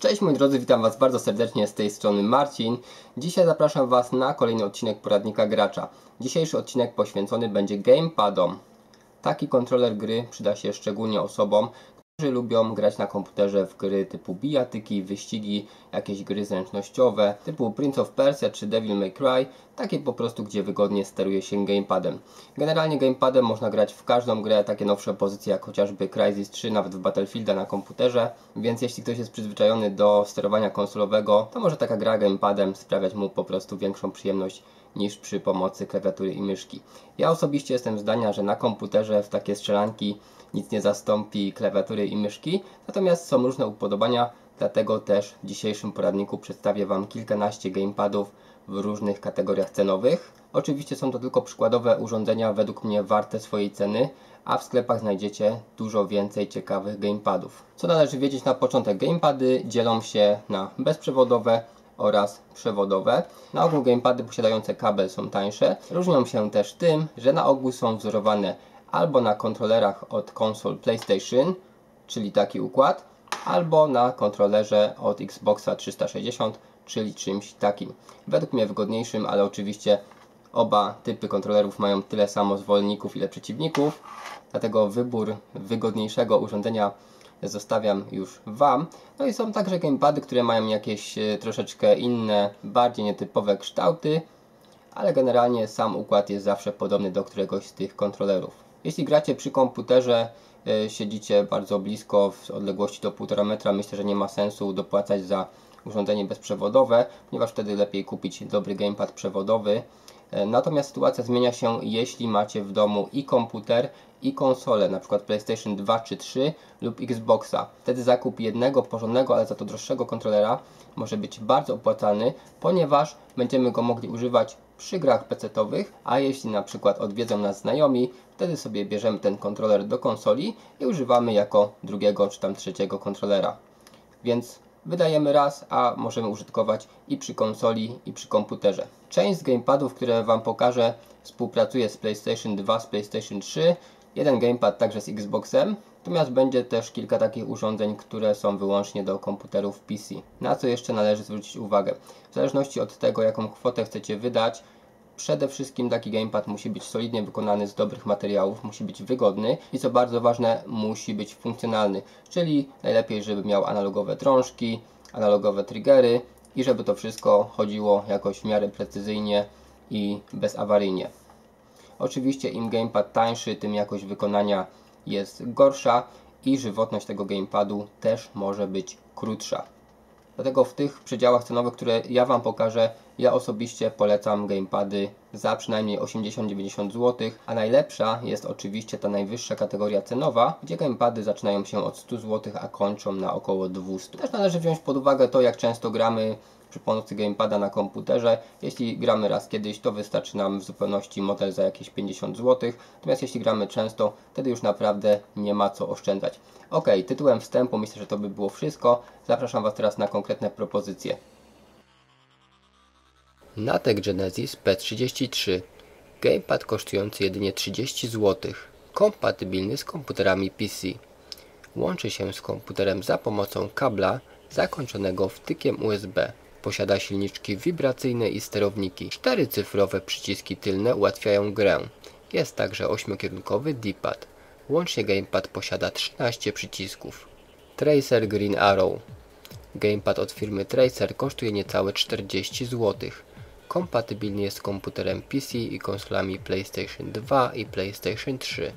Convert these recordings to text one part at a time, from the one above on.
Cześć moi drodzy, witam Was bardzo serdecznie z tej strony Marcin. Dzisiaj zapraszam Was na kolejny odcinek poradnika gracza. Dzisiejszy odcinek poświęcony będzie gamepadom. Taki kontroler gry przyda się szczególnie osobom, którzy lubią grać na komputerze w gry typu bijatyki, wyścigi, jakieś gry zręcznościowe, typu Prince of Persia czy Devil May Cry, takie po prostu, gdzie wygodnie steruje się gamepadem. Generalnie gamepadem można grać w każdą grę, takie nowsze pozycje jak chociażby Crysis 3, nawet w Battlefielda na komputerze, więc jeśli ktoś jest przyzwyczajony do sterowania konsolowego, to może taka gra gamepadem sprawiać mu po prostu większą przyjemność niż przy pomocy klawiatury i myszki. Ja osobiście jestem zdania, że na komputerze w takie strzelanki nic nie zastąpi klawiatury i myszki, natomiast są różne upodobania, dlatego też w dzisiejszym poradniku przedstawię Wam kilkanaście gamepadów w różnych kategoriach cenowych. Oczywiście są to tylko przykładowe urządzenia, według mnie warte swojej ceny, a w sklepach znajdziecie dużo więcej ciekawych gamepadów. Co należy wiedzieć na początek? Gamepady dzielą się na bezprzewodowe oraz przewodowe. Na ogół gamepady posiadające kabel są tańsze. Różnią się też tym, że na ogół są wzorowane albo na kontrolerach od konsol PlayStation, czyli taki układ, albo na kontrolerze od Xboxa 360, czyli czymś takim. Według mnie wygodniejszym, ale oczywiście oba typy kontrolerów mają tyle samo zwolenników, ile przeciwników, dlatego wybór wygodniejszego urządzenia zostawiam już Wam. No i są także gamepady, które mają jakieś e, troszeczkę inne, bardziej nietypowe kształty, ale generalnie sam układ jest zawsze podobny do któregoś z tych kontrolerów. Jeśli gracie przy komputerze, e, siedzicie bardzo blisko w odległości do 1,5 metra, myślę, że nie ma sensu dopłacać za urządzenie bezprzewodowe, ponieważ wtedy lepiej kupić dobry gamepad przewodowy. E, natomiast sytuacja zmienia się, jeśli macie w domu i komputer, i konsolę, przykład PlayStation 2 czy 3 lub Xboxa. Wtedy zakup jednego porządnego, ale za to droższego kontrolera może być bardzo opłacalny, ponieważ będziemy go mogli używać przy grach PC-owych, a jeśli na przykład odwiedzą nas znajomi, wtedy sobie bierzemy ten kontroler do konsoli i używamy jako drugiego czy tam trzeciego kontrolera. Więc wydajemy raz, a możemy użytkować i przy konsoli, i przy komputerze. Część z gamepadów, które Wam pokażę, współpracuje z PlayStation 2, z PlayStation 3, jeden gamepad także z Xboxem, natomiast będzie też kilka takich urządzeń, które są wyłącznie do komputerów PC. Na co jeszcze należy zwrócić uwagę? W zależności od tego, jaką kwotę chcecie wydać, przede wszystkim taki gamepad musi być solidnie wykonany z dobrych materiałów, musi być wygodny i co bardzo ważne, musi być funkcjonalny, czyli najlepiej, żeby miał analogowe drążki, analogowe triggery i żeby to wszystko chodziło jakoś w miarę precyzyjnie i bezawaryjnie. Oczywiście im gamepad tańszy, tym jakość wykonania jest gorsza i żywotność tego gamepadu też może być krótsza. Dlatego w tych przedziałach cenowych, które ja Wam pokażę, ja osobiście polecam gamepady za przynajmniej 80-90 zł, a najlepsza jest oczywiście ta najwyższa kategoria cenowa, gdzie gamepady zaczynają się od 100 zł, a kończą na około 200. Też należy wziąć pod uwagę to, jak często gramy przy pomocy gamepada na komputerze. Jeśli gramy raz kiedyś, to wystarczy nam w zupełności model za jakieś 50 zł. Natomiast jeśli gramy często, wtedy już naprawdę nie ma co oszczędzać. Ok, tytułem wstępu myślę, że to by było wszystko. Zapraszam Was teraz na konkretne propozycje. Natek Genesis P33 Gamepad kosztujący jedynie 30 zł. Kompatybilny z komputerami PC. Łączy się z komputerem za pomocą kabla zakończonego wtykiem USB. Posiada silniczki wibracyjne i sterowniki. Cztery cyfrowe przyciski tylne ułatwiają grę. Jest także ośmiokierunkowy D-pad. Łącznie gamepad posiada 13 przycisków. Tracer Green Arrow Gamepad od firmy Tracer kosztuje niecałe 40 zł. Kompatybilny jest z komputerem PC i konsolami PlayStation 2 i PlayStation 3.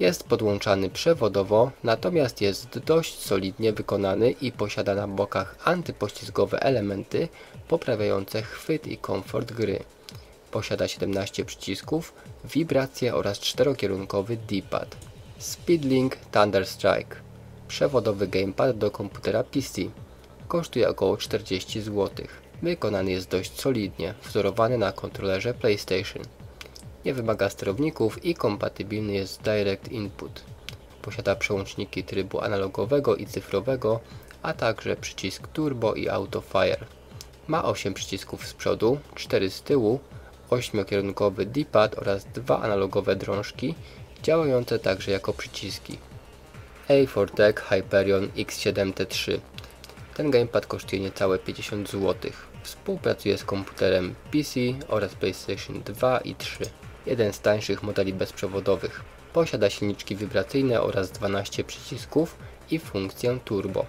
Jest podłączany przewodowo, natomiast jest dość solidnie wykonany i posiada na bokach antypoślizgowe elementy poprawiające chwyt i komfort gry. Posiada 17 przycisków, wibracje oraz czterokierunkowy D-pad. Speedlink Thunderstrike Przewodowy gamepad do komputera PC. Kosztuje około 40 zł. Wykonany jest dość solidnie, wzorowany na kontrolerze PlayStation nie wymaga sterowników i kompatybilny jest z Direct Input. Posiada przełączniki trybu analogowego i cyfrowego, a także przycisk Turbo i Auto Fire. Ma 8 przycisków z przodu, 4 z tyłu, 8-kierunkowy D-pad oraz dwa analogowe drążki, działające także jako przyciski. A4Tech Hyperion X7T3 Ten gamepad kosztuje niecałe 50 zł. Współpracuje z komputerem PC oraz PlayStation 2 i 3. Jeden z tańszych modeli bezprzewodowych. Posiada silniczki wibracyjne oraz 12 przycisków i funkcję turbo.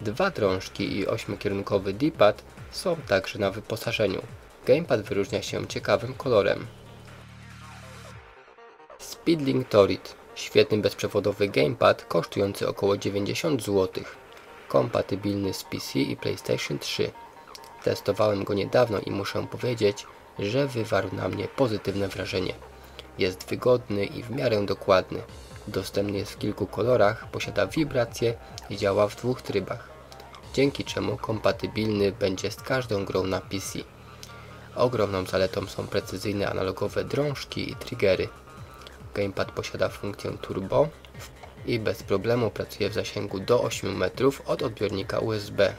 Dwa drążki i 8-kierunkowy D-pad są także na wyposażeniu. Gamepad wyróżnia się ciekawym kolorem. Speedlink Torit. Świetny bezprzewodowy gamepad kosztujący około 90 zł. Kompatybilny z PC i PlayStation 3. Testowałem go niedawno i muszę powiedzieć, że wywarł na mnie pozytywne wrażenie. Jest wygodny i w miarę dokładny. Dostępny jest w kilku kolorach, posiada wibracje i działa w dwóch trybach. Dzięki czemu kompatybilny będzie z każdą grą na PC. Ogromną zaletą są precyzyjne analogowe drążki i triggery. Gamepad posiada funkcję turbo i bez problemu pracuje w zasięgu do 8 metrów od odbiornika USB.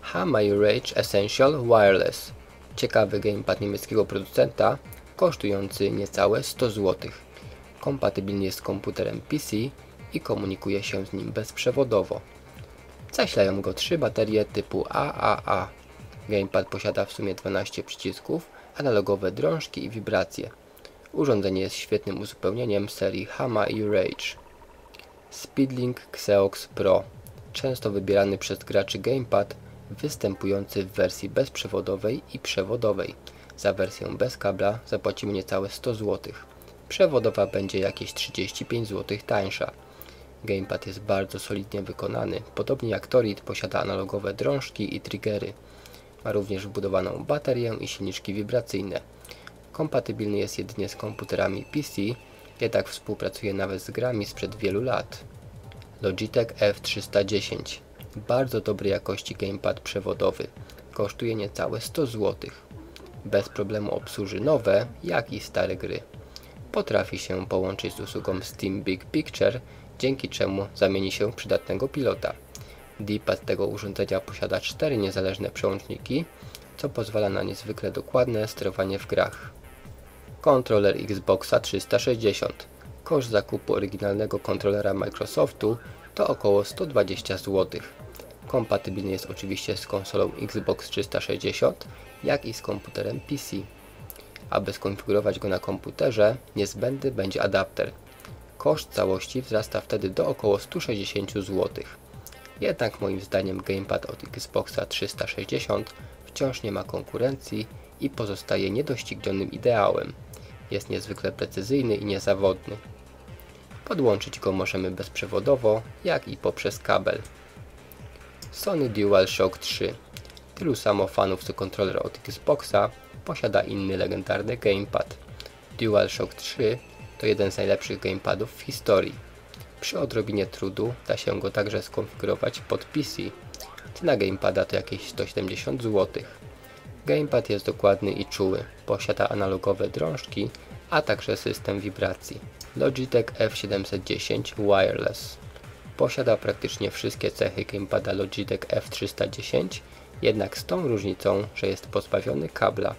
Hamai Rage Essential Wireless Ciekawy gamepad niemieckiego producenta, kosztujący niecałe 100 zł. Kompatybilny jest z komputerem PC i komunikuje się z nim bezprzewodowo. Zaślają go trzy baterie typu AAA. Gamepad posiada w sumie 12 przycisków, analogowe drążki i wibracje. Urządzenie jest świetnym uzupełnieniem serii Hama i Rage. Speedlink Xeox Pro Często wybierany przez graczy gamepad występujący w wersji bezprzewodowej i przewodowej. Za wersję bez kabla zapłacimy niecałe 100 zł. Przewodowa będzie jakieś 35 zł tańsza. Gamepad jest bardzo solidnie wykonany, podobnie jak Torit posiada analogowe drążki i triggery. Ma również wbudowaną baterię i silniczki wibracyjne. Kompatybilny jest jedynie z komputerami PC, jednak współpracuje nawet z grami sprzed wielu lat. Logitech F310 bardzo dobrej jakości gamepad przewodowy. Kosztuje niecałe 100 zł. Bez problemu obsłuży nowe, jak i stare gry. Potrafi się połączyć z usługą Steam Big Picture, dzięki czemu zamieni się w przydatnego pilota. D-pad tego urządzenia posiada cztery niezależne przełączniki, co pozwala na niezwykle dokładne sterowanie w grach. Kontroler Xboxa 360 Koszt zakupu oryginalnego kontrolera Microsoftu to około 120 zł. Kompatybilny jest oczywiście z konsolą Xbox 360, jak i z komputerem PC. Aby skonfigurować go na komputerze, niezbędny będzie adapter. Koszt całości wzrasta wtedy do około 160 zł. Jednak moim zdaniem gamepad od Xboxa 360 wciąż nie ma konkurencji i pozostaje niedoścignionym ideałem. Jest niezwykle precyzyjny i niezawodny. Podłączyć go możemy bezprzewodowo, jak i poprzez kabel. Sony DualShock 3. Tylu samo fanów co kontroler od Xboxa posiada inny legendarny gamepad. DualShock 3 to jeden z najlepszych gamepadów w historii. Przy odrobinie trudu da się go także skonfigurować pod PC. Cena gamepada to jakieś 170 zł. Gamepad jest dokładny i czuły. Posiada analogowe drążki, a także system wibracji. Logitech F710 Wireless Posiada praktycznie wszystkie cechy gamepada Logitech F310, jednak z tą różnicą, że jest pozbawiony kabla.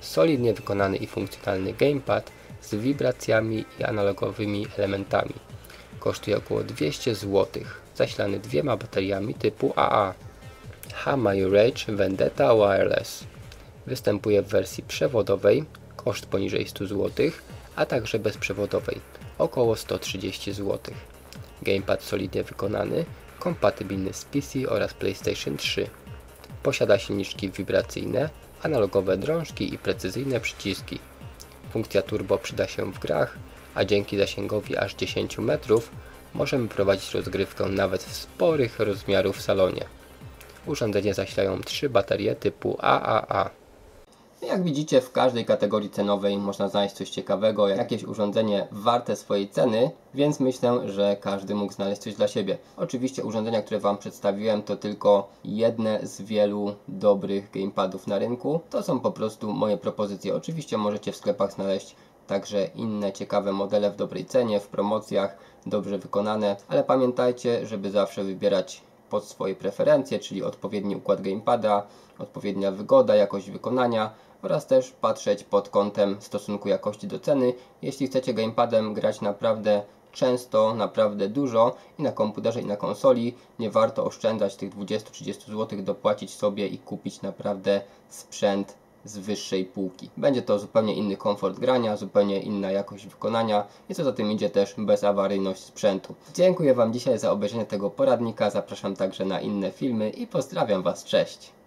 Solidnie wykonany i funkcjonalny gamepad z wibracjami i analogowymi elementami. Kosztuje około 200 zł, zasilany dwiema bateriami typu AA. Hamai Rage Vendetta Wireless Występuje w wersji przewodowej, koszt poniżej 100 zł, a także bezprzewodowej, około 130 zł. Gamepad solidnie wykonany, kompatybilny z PC oraz PlayStation 3. Posiada silniczki wibracyjne, analogowe drążki i precyzyjne przyciski. Funkcja turbo przyda się w grach, a dzięki zasięgowi aż 10 metrów możemy prowadzić rozgrywkę nawet w sporych rozmiarów salonie. Urządzenie zasilają trzy baterie typu AAA. Jak widzicie, w każdej kategorii cenowej można znaleźć coś ciekawego, jakieś urządzenie warte swojej ceny, więc myślę, że każdy mógł znaleźć coś dla siebie. Oczywiście urządzenia, które Wam przedstawiłem, to tylko jedne z wielu dobrych gamepadów na rynku. To są po prostu moje propozycje. Oczywiście możecie w sklepach znaleźć także inne ciekawe modele w dobrej cenie, w promocjach, dobrze wykonane, ale pamiętajcie, żeby zawsze wybierać pod swoje preferencje, czyli odpowiedni układ gamepada, odpowiednia wygoda, jakość wykonania oraz też patrzeć pod kątem stosunku jakości do ceny. Jeśli chcecie gamepadem grać naprawdę często naprawdę dużo i na komputerze i na konsoli nie warto oszczędzać tych 20-30 zł, dopłacić sobie i kupić naprawdę sprzęt z wyższej półki. Będzie to zupełnie inny komfort grania, zupełnie inna jakość wykonania i co za tym idzie też bezawaryjność sprzętu. Dziękuję Wam dzisiaj za obejrzenie tego poradnika, zapraszam także na inne filmy i pozdrawiam Was, cześć!